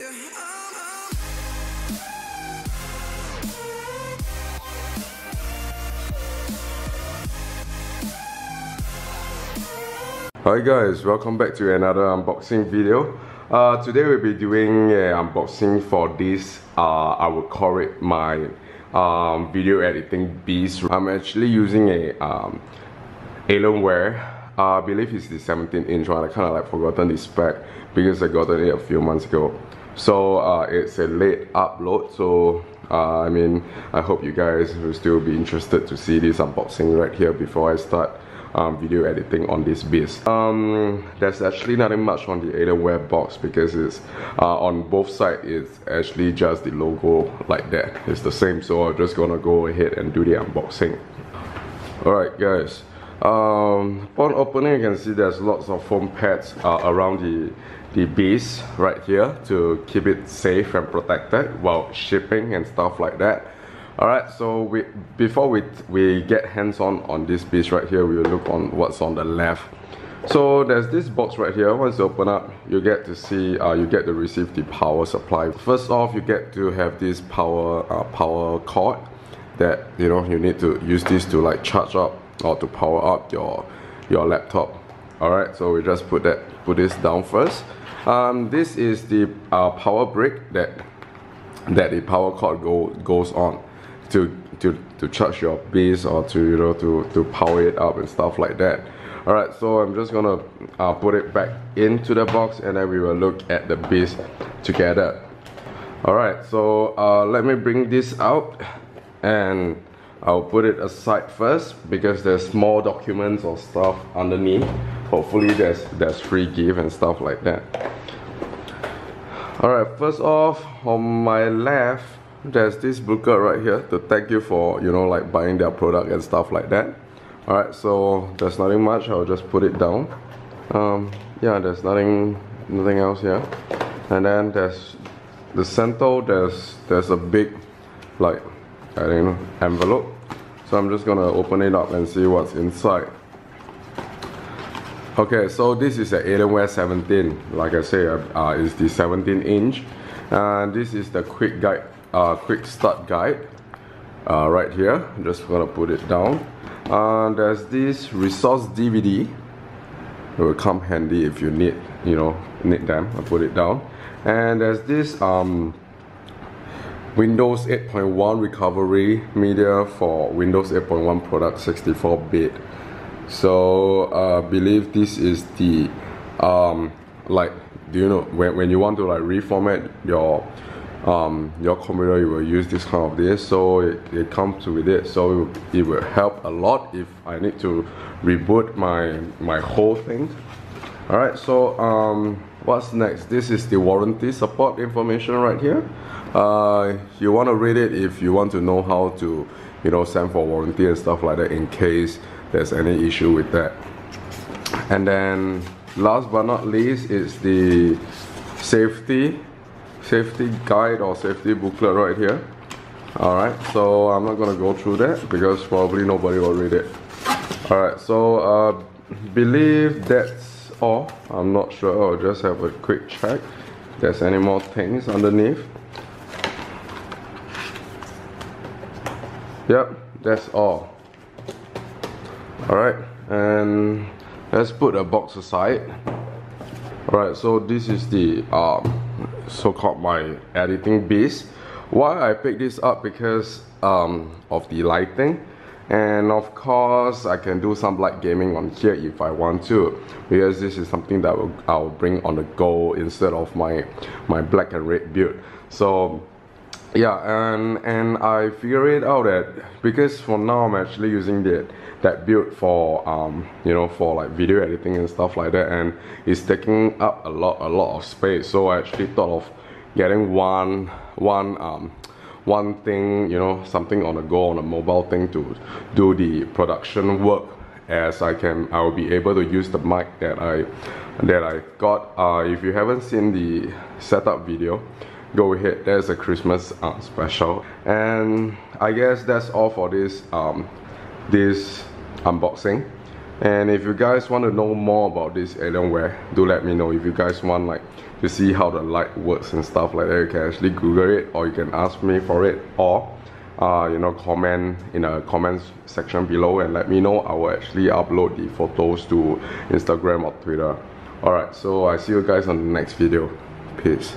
Hi guys, welcome back to another unboxing video. Uh, today we'll be doing an unboxing for this, uh, I would call it my um, video editing beast. I'm actually using a um, Alienware, uh, I believe it's the 17 inch one, I kind of like forgotten the spec because I got it a few months ago. So uh, it's a late upload, so uh, I mean, I hope you guys will still be interested to see this unboxing right here before I start um, video editing on this beast. Um, there's actually nothing much on the Alienware box because it's uh, on both sides it's actually just the logo like that. It's the same so I'm just gonna go ahead and do the unboxing. Alright guys, um, upon opening you can see there's lots of foam pads uh, around the the base right here to keep it safe and protected while shipping and stuff like that. Alright, so we, before we, we get hands-on on this piece right here, we'll look on what's on the left. So there's this box right here. Once you open up, you get to see, uh, you get to receive the power supply. First off, you get to have this power uh, power cord that you know you need to use this to like charge up or to power up your your laptop. Alright, so we just put that put this down first. Um, this is the uh, power brick that that the power cord go, goes on to to to charge your base or to you know to to power it up and stuff like that all right so i'm just gonna uh, put it back into the box and then we will look at the base together all right so uh, let me bring this out and I'll put it aside first because there's small documents or stuff underneath. Hopefully there's there's free gift and stuff like that. All right first off on my left there's this booklet right here to thank you for you know like buying their product and stuff like that. All right so there's nothing much. I'll just put it down. Um, yeah there's nothing nothing else here. And then there's the center there's there's a big like don't envelope so i'm just gonna open it up and see what's inside. Okay so this is the alienware 17 like i say uh, it's the 17 inch. And this is the quick guide uh, quick start guide uh, right here. I'm just gonna put it down. And there's this resource DVD it will come handy if you need you know need them. I put it down. And there's this um, Windows 8.1 recovery media for Windows 8.1 product 64-bit so I uh, believe this is the um, like do you know when, when you want to like reformat your um, your computer you will use this kind of this. So it, it comes with it. So it, it will help a lot if I need to reboot my my whole thing alright so um, what's next? This is the warranty support information right here. Uh, you want to read it if you want to know how to you know send for warranty and stuff like that in case there's any issue with that. And then last but not least is the safety safety guide or safety booklet right here. Alright so I'm not gonna go through that because probably nobody will read it. Alright so uh, believe that's I'm not sure. I'll just have a quick check. If there's any more things underneath? Yep that's all. Alright and let's put a box aside. Alright so this is the um, so-called my editing base why I picked this up? Because um, of the lighting and of course I can do some light gaming on here if I want to because this is something that will, I'll bring on the go instead of my my black and red build. So yeah and and I figured out that because for now I'm actually using that that build for um, you know for like video editing and stuff like that and it's taking up a lot a lot of space. So I actually thought of getting one one um, one thing you know something on the go on a mobile thing to do the production work as I can I will be able to use the mic that I that I got. Uh, if you haven't seen the setup video go ahead. There's a Christmas uh, special. And I guess that's all for this um, this unboxing and if you guys want to know more about this Alienware do let me know. If you guys want like to see how the light works and stuff like that you can actually google it or you can ask me for it or uh, you know comment in a comments section below and let me know. I will actually upload the photos to Instagram or Twitter. Alright so I see you guys on the next video. Peace